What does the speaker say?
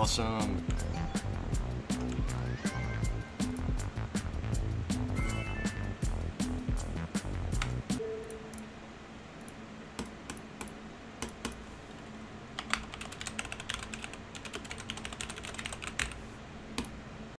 awesome.